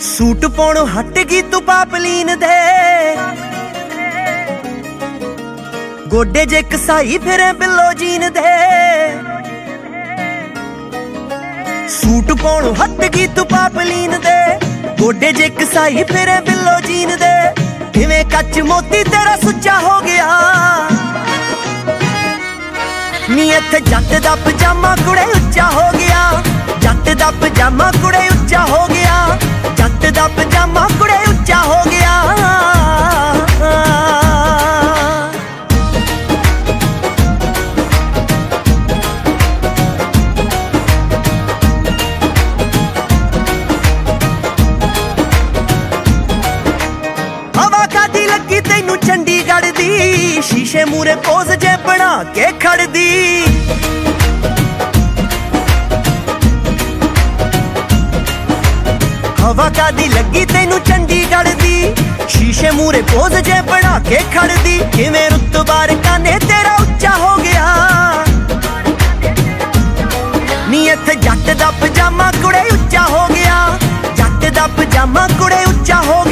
Suit ਪਾਉਣੋਂ ਹਟ ਗਈ ਤੂੰ ਪਾਪਲੀਨ ਦੇ। ਗੋਡੇ ਜੇ ਕਸਾਈ ਫਿਰੇ ਬਿੱਲੋ ਜੀਨ ਦੇ। ਸੂਟ ਪਾਉਣੋਂ ਹਟ ਗਈ ਤੂੰ ਪਾਪਲੀਨ ਦੇ। ਗੋਡੇ ਜੇ ਕਸਾਈ ਫਿਰੇ ਬਿੱਲੋ ਜੀਨ ਦੇ। ਕਿਵੇਂ ਕੱਚ ਮੋਤੀ ਤੇਰਾ ਸੁੱਚਾ ਹੋ ਗਿਆ। ਨੀ ਇੱਥੇ ਜੱਟ ਦਾ ਪਜਾਮਾ ਕੁੜੇ ਉੱਚਾ ਹੋ ਗਿਆ। ਮੂਰੇ ਪੋਜ਼ ਜੇ ਬਣਾ ਕੇ ਖੜਦੀ। ਹਵਾ ਕਾਦੀ ਲੱਗੀ ਤੈਨੂੰ ਚੰਡੀਗੜ੍ਹ ਦੀ ਸ਼ੀਸ਼ੇ ਮੂਰੇ ਪੋਜ਼ ਜੇ ਬਣਾ ਕੇ ਖੜਦੀ। ਕਿਵੇਂ ਰੁੱਤਬਾਰ ਕਾਨੇ ਤੇਰਾ ਉੱਚਾ ਹੋ ਗਿਆ? ਨੀ ਇੱਥੇ ਜੱਟ ਦਾ ਪਜਾਮਾ ਕੁੜੇ ਉੱਚਾ ਹੋ ਗਿਆ। ਜੱਟ ਦਾ ਪਜਾਮਾ ਕੁੜੇ ਉੱਚਾ ਹੋ